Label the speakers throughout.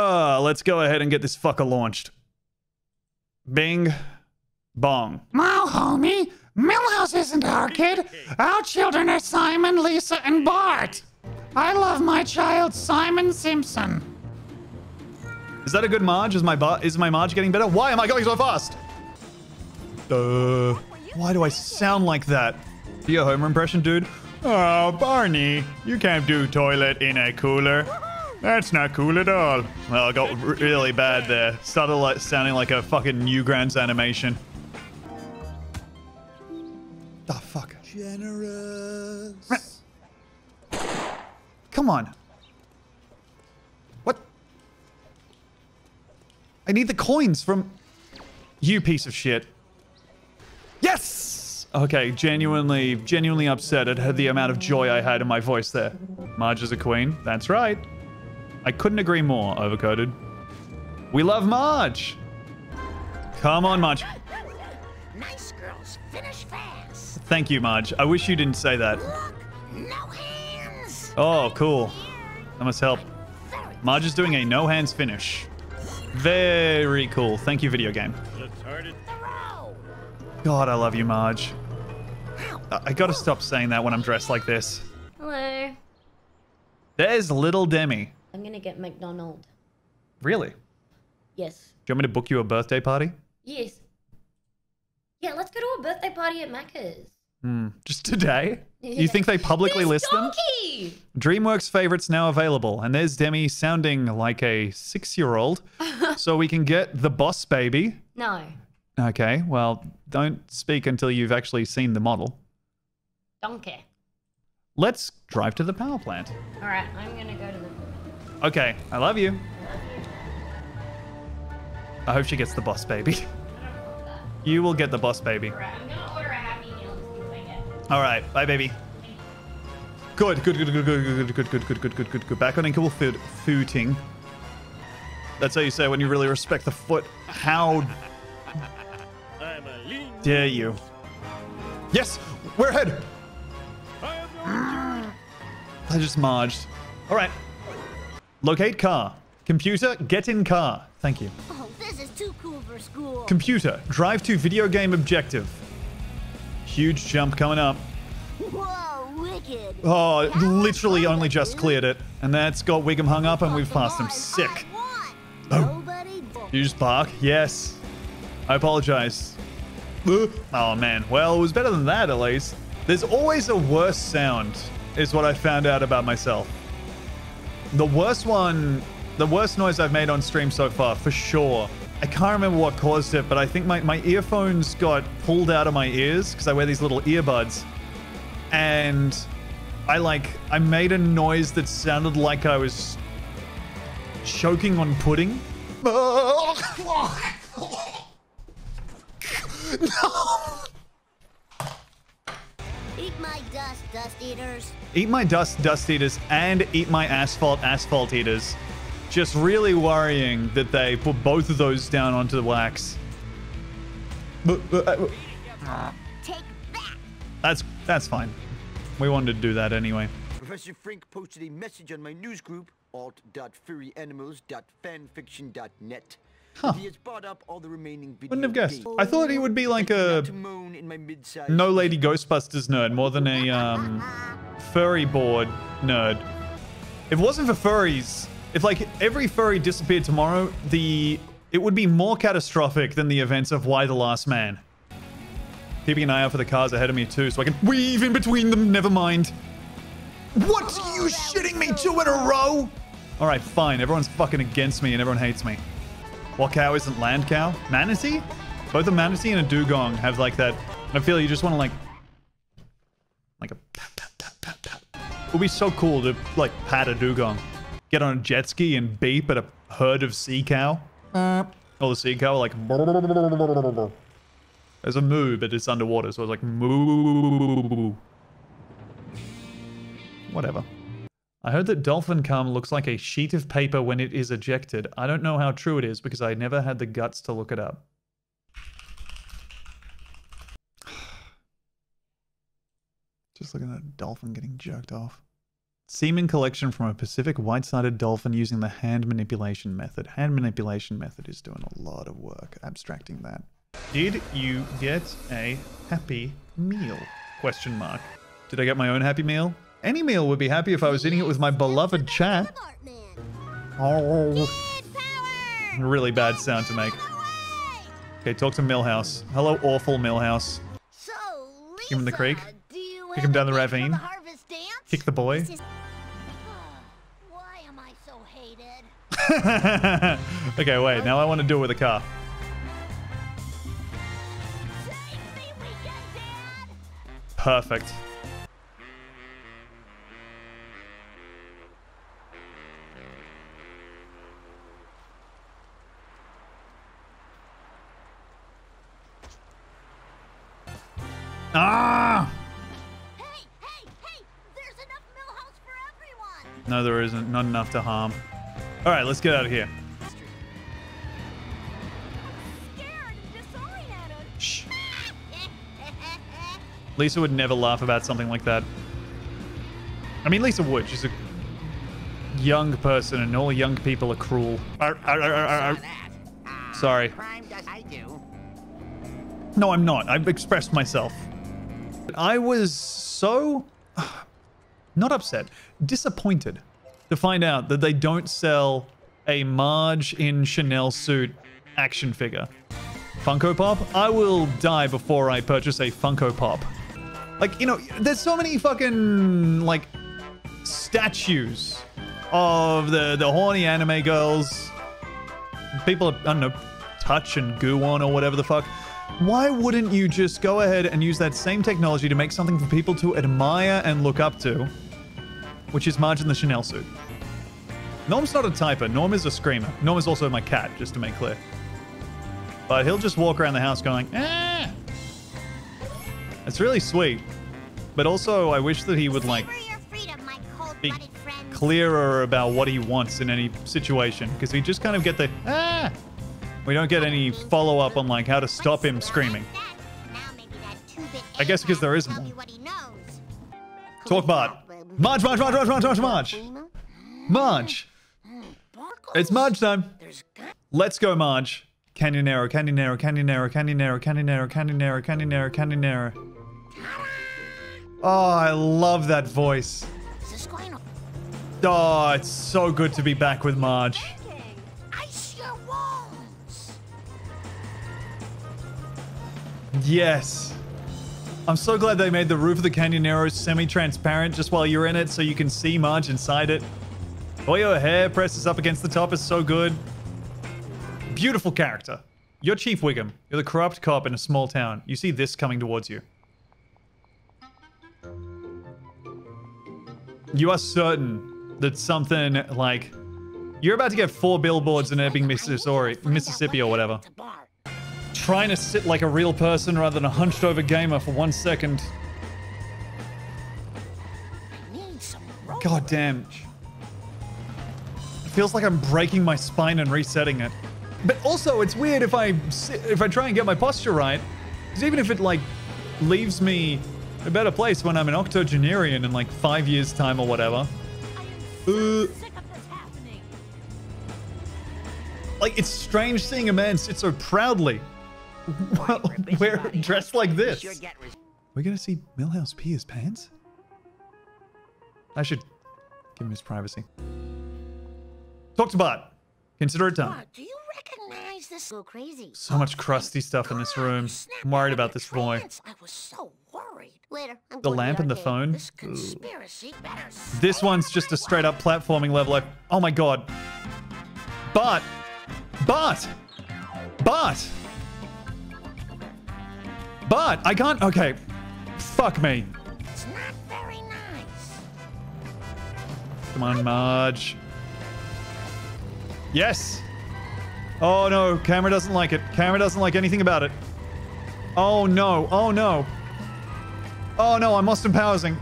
Speaker 1: Huh, let's go ahead and get this fucker launched. Bing. Bong.
Speaker 2: Wow, homie. Milhouse isn't our kid. Our children are Simon, Lisa, and Bart. I love my child, Simon Simpson.
Speaker 1: Is that a good Marge? Is my is my Marge getting better? Why am I going so fast? Uh, why do I sound like that? Do you a Homer impression, dude? Oh, Barney, you can't do toilet in a cooler. That's not cool at all. Well, it got really bad there. Started like sounding like a fucking Newgrounds animation. Oh, fuck.
Speaker 3: Generous.
Speaker 1: Come on. What? I need the coins from you piece of shit. Yes! Okay, genuinely, genuinely upset at the amount of joy I had in my voice there. Marge is a queen. That's right. I couldn't agree more, Overcoated. We love Marge! Come on, Marge.
Speaker 4: Nice girls finish fast.
Speaker 1: Thank you, Marge. I wish you didn't say that.
Speaker 4: Look, no hands.
Speaker 1: Oh, cool. That must help. Marge is doing a no hands finish. Very cool. Thank you, video game. God, I love you, Marge. I, I gotta stop saying that when I'm dressed like this.
Speaker 5: Hello.
Speaker 1: There's little Demi.
Speaker 5: I'm gonna get McDonald.
Speaker 1: Really?
Speaker 5: Yes.
Speaker 1: Do you want me to book you a birthday party?
Speaker 5: Yes. Yeah, let's go to a birthday party at Macca's.
Speaker 1: Hmm. Just today? You think they publicly
Speaker 5: There's
Speaker 1: list them?
Speaker 5: Donkey!
Speaker 1: DreamWorks favorites now available, and there's Demi sounding like a six-year-old. so we can get the boss baby.
Speaker 5: No.
Speaker 1: Okay, well, don't speak until you've actually seen the model.
Speaker 5: Donkey.
Speaker 1: Let's drive to the power plant.
Speaker 5: Alright, I'm gonna go to the.
Speaker 1: Okay, I love you. I hope she gets the boss baby. You will get the boss baby. All right, bye, baby. Good, good, good, good, good, good, good, good, good, good, good, good, good. Back on equal foot, footing. That's how you say when you really respect the foot. How dare you? Yes, we're ahead. I just marged. All right. Locate car. Computer, get in car. Thank you.
Speaker 4: Oh, this is too cool for school.
Speaker 1: Computer, drive to video game objective. Huge jump coming up.
Speaker 4: Whoa, wicked.
Speaker 1: Oh, literally only just cleared it. And that's got Wiggum hung up and we've passed him. Sick. Oh.
Speaker 4: Nobody.
Speaker 1: You just bark? Yes. I apologize. Oh man. Well, it was better than that at least. There's always a worse sound, is what I found out about myself. The worst one, the worst noise I've made on stream so far, for sure. I can't remember what caused it, but I think my, my earphones got pulled out of my ears because I wear these little earbuds. And I like, I made a noise that sounded like I was choking on pudding.
Speaker 4: Eat dust, dust eaters.
Speaker 1: Eat my dust, dust eaters, and eat my asphalt, asphalt eaters. Just really worrying that they put both of those down onto the wax. But, but, uh,
Speaker 4: Take that.
Speaker 1: that's that's fine. We wanted to do that anyway.
Speaker 6: Professor Frink posted a message on my news group, alt.furryanimals.fanfiction.net.
Speaker 1: Huh.
Speaker 6: He has bought up all the remaining video
Speaker 1: Wouldn't have guessed.
Speaker 6: games.
Speaker 1: I thought he would be like a
Speaker 6: not to moan in my mid-sized
Speaker 1: no lady Ghostbusters nerd more than a um, furry board nerd. If it wasn't for furries, if like every furry disappeared tomorrow, the it would be more catastrophic than the events of Y the Last Man. Keeping an eye out for the cars ahead of me too, so I can weave in between them. Never mind. What? you shitting me two in a row? All right, fine. Everyone's fucking against me and everyone hates me. What cow isn't land cow? Manatee? Both a manatee and a dugong have like that. I feel you just want to like, like a pat, pat, pat, pat, pat. It would be so cool to like pat a dugong. Get on a jet ski and beep at a herd of sea cow. Mm. Or the sea cow like. There's a moo, but it's underwater, so it's like moo. Whatever. I heard that dolphin cum looks like a sheet of paper when it is ejected. I don't know how true it is because I never had the guts to look it up. Just looking at a dolphin getting jerked off. Semen collection from a Pacific white-sided dolphin using the hand manipulation method. Hand manipulation method is doing a lot of work abstracting that. Did you get a happy meal? Question mark. Did I get my own happy meal? Any meal would be happy if I was eating it with my beloved chat. Oh, really bad sound to make. Okay, talk to Milhouse. Hello, awful Milhouse.
Speaker 4: So,
Speaker 1: Kick him in the creek.
Speaker 4: Lisa, do you
Speaker 1: Kick him down the ravine. Kick the boy.
Speaker 4: Is- Why am I so hated?
Speaker 1: okay, wait. Now I want to do it with a car.
Speaker 4: Save me weekend, Dad!
Speaker 1: Perfect. Not enough to harm. All right, let's get out of here. Shh. Lisa would never laugh about something like that. I mean, Lisa would. She's a young person, and all young people are cruel. Arr, arr, arr. Sorry. No, I'm not. I've expressed myself. I was so not upset, disappointed to find out that they don't sell a Marge in Chanel suit action figure. Funko Pop? I will die before I purchase a Funko Pop. Like, you know, there's so many fucking like statues of the the horny anime girls. People, I don't know, touch and goo on or whatever the fuck. Why wouldn't you just go ahead and use that same technology to make something for people to admire and look up to, which is Marge in the Chanel suit? Norm's not a typer. Norm is a screamer. Norm is also my cat, just to make clear. But he'll just walk around the house going, ah! It's really sweet. But also, I wish that he would, like,
Speaker 4: freedom,
Speaker 1: be clearer about what he wants in any situation. Because we just kind of get the, ah! We don't get any follow up on, like, how to stop him screaming. I guess because there isn't one. Talk Bart. Marge, Marge, Marge, Marge, Marge, Marge, Marge. Marge. It's Marge time. Let's go, Marge. Canyonero, Canyonero, Canyonero, Canyonero, Canyonero, Canyonero, Canyonero, Canyonero. Oh, I love that voice. Oh, it's so good to be back with Marge. Yes. I'm so glad they made the roof of the Canyonero semi-transparent just while you're in it so you can see Marge inside it. Her hair presses up against the top is so good. Beautiful character. You're Chief Wiggum. You're the corrupt cop in a small town. You see this coming towards you. You are certain that something like... You're about to get four billboards in Ebbing, Mississippi or whatever trying to sit like a real person rather than a hunched over gamer for one second. God damn. It feels like I'm breaking my spine and resetting it. But also, it's weird if I if I try and get my posture right, because even if it like leaves me a better place when I'm an octogenarian in like five years time or whatever. Uh, like it's strange seeing a man sit so proudly we're dressed like this.
Speaker 3: Sure get res-
Speaker 1: We're gonna see Milhouse pee his pants? I should give him his privacy. Talk to Bart. Consider it done.
Speaker 4: Do you recognize this? Go crazy.
Speaker 1: So much crusty stuff in this room. I'm worried about this boy.
Speaker 4: I was so worried. Later. I'm
Speaker 1: The lamp and the phone?
Speaker 4: This conspiracy better
Speaker 1: This one's just a straight up platforming level. Like, oh my god. Bart! Bart! Bart! Bart! I can't. Okay. Fuck me.
Speaker 4: It's not very nice.
Speaker 1: Come on, Marge. Yes. Oh no, camera doesn't like it. Camera doesn't like anything about it. Oh no, oh no. Oh no, I'm Austin Powersing.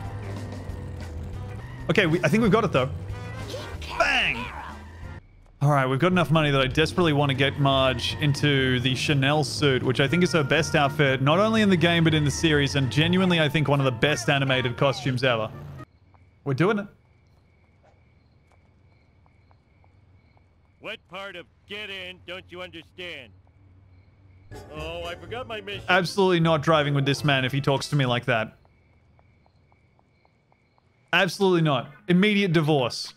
Speaker 1: Okay, we, I think we've got it though. All right, we've got enough money that I desperately want to get Marge into the Chanel suit, which I think is her best outfit, not only in the game, but in the series, and genuinely, I think one of the best animated costumes ever. We're doing it.
Speaker 3: What part of get in don't you understand? Oh, I forgot my mission.
Speaker 1: Absolutely not driving with this man if he talks to me like that. Absolutely not. Immediate divorce.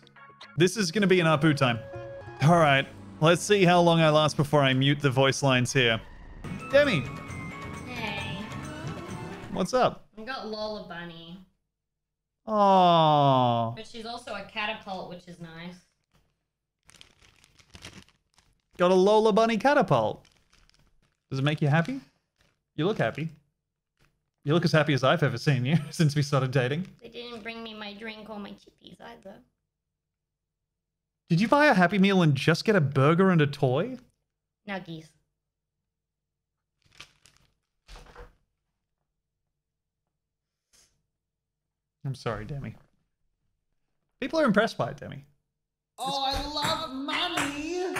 Speaker 1: This is going to be an Apu time. All right. Let's see how long I last before I mute the voice lines here. Demi,
Speaker 5: Hey,
Speaker 1: what's up?
Speaker 5: I got Lola Bunny,
Speaker 1: Oh,
Speaker 5: but she's also a catapult, which is nice.
Speaker 1: got a Lola Bunny catapult. Does it make you happy? You look happy. You look as happy as I've ever seen you since we started dating.
Speaker 5: They didn't bring me my drink or my chippies either.
Speaker 1: Did you buy a Happy Meal and just get a burger and a toy?
Speaker 5: Nuggies.
Speaker 1: I'm sorry, Demi. People are impressed by it, Demi.
Speaker 2: Oh, I love money.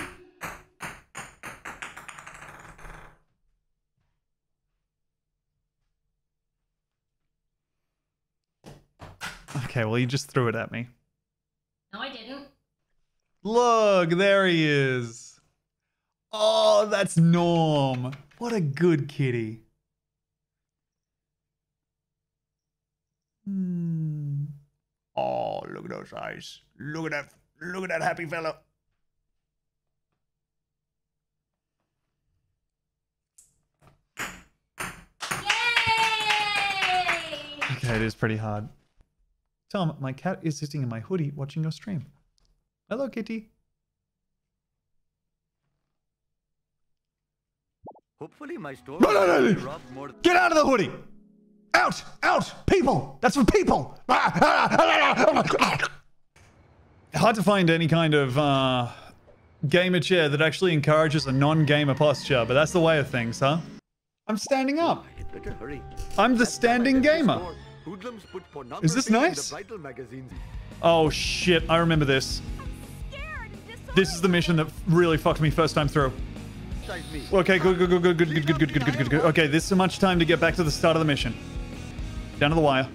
Speaker 1: Okay, well, you just threw it at me.
Speaker 5: No, I didn't.
Speaker 1: Look, there he is. Oh, that's Norm. What a good kitty. Hmm. Oh, look at those eyes. Look at that. Look at that happy fellow.
Speaker 5: Yay!
Speaker 1: Okay, it is pretty hard. Tom, my cat is sitting in my hoodie watching your stream. Hello, kitty.
Speaker 6: Hopefully my store
Speaker 1: No, no, no, no. Get out of the hoodie! Out! Out! People! That's for people! Hard to find any kind of uh, gamer chair that actually encourages a non-gamer posture, but that's the way of things, huh? I'm standing up.
Speaker 6: You'd better hurry.
Speaker 1: I'm the
Speaker 6: Last time I
Speaker 1: standing gamer.
Speaker 6: store, hoodlums put
Speaker 1: Is this nice?
Speaker 6: The bridal magazines.
Speaker 1: Oh shit, I remember this. This is the mission that really fucked me first time through. Okay, good, good, good, good, good, good, good, good, good, good, good, good. Okay, this is much time to get back to the start of the mission. Down to the wire.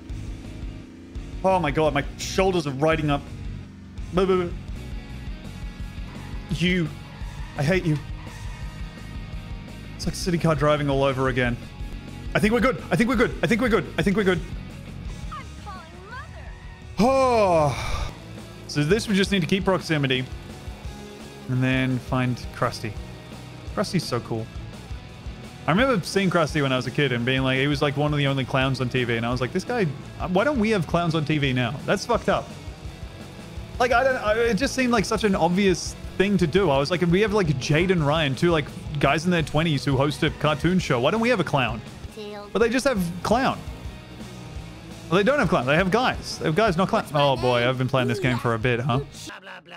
Speaker 1: Oh my god, my shoulders are riding up. You. I hate you. It's like city car driving all over again. I think we're good. I think we're good. I think we're good. I think we're good.
Speaker 4: I'm calling mother.
Speaker 1: Oh. So this we just need to keep proximity. And then find Krusty. Krusty's so cool. I remember seeing Krusty when I was a kid and being like, he was like one of the only clowns on TV. And I was like, this guy, why don't we have clowns on TV now? That's fucked up. Like, I don't, I, it just seemed like such an obvious thing to do. I was like, we have like Jade and Ryan, two like guys in their 20s who host a cartoon show. Why don't we have a clown? But they just have clown. Well, they don't have clown. They have guys. They have guys, not clown. Oh boy, I've been playing this game for a bit, huh?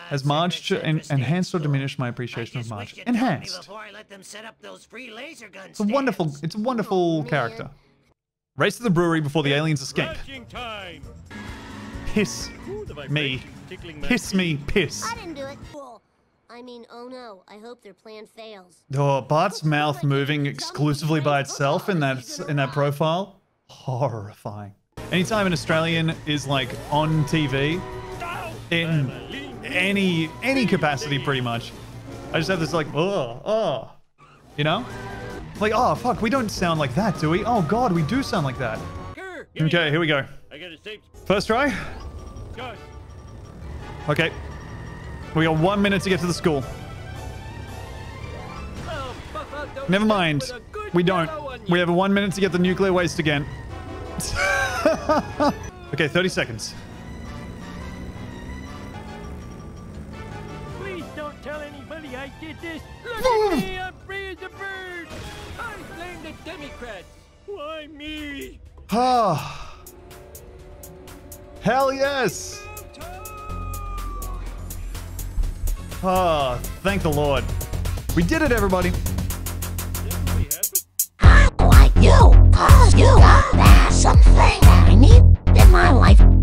Speaker 1: Has Marge en- enhanced or diminished my appreciation of Marge?
Speaker 7: wish you'd told me
Speaker 1: Enhanced.
Speaker 7: Before I let them set up those free laser gun
Speaker 1: It's a wonderful. It's a wonderful
Speaker 4: man.
Speaker 1: character. Race to the brewery before the aliens escape. Piss me. Piss me. Piss.
Speaker 4: I didn't do it. I mean, oh no. I hope their plan fails.
Speaker 1: Oh, Bart's mouth moving exclusively by itself in that in that profile. Horrifying. Anytime an Australian is like on TV, in any any capacity, pretty much, I just have this like, oh, oh, you know, like, oh fuck, we don't sound like that, do we? Oh god, we do sound like that. Okay, here we go. First try. Okay. We got one minute to get to the school. Never mind. We don't. We have one minute to get the nuclear waste again. okay, 30 seconds.
Speaker 3: Please don't tell anybody I did this. Look at me, I'm free as a bird. I blame the Democrats. Why me?
Speaker 1: Ah. Hell yes. Ah, thank the Lord. We did it, everybody.
Speaker 8: I like you, cause you got something life.